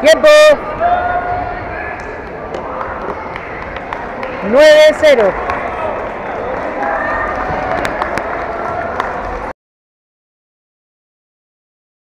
Tiempo. 9-0.